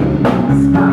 Stop.